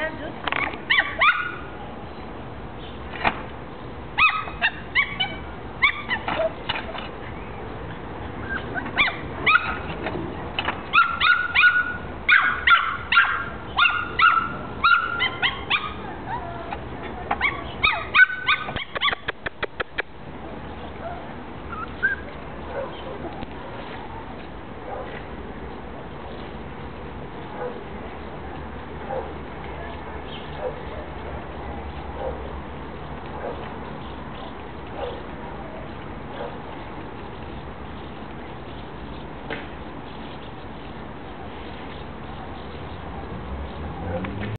Sen tut.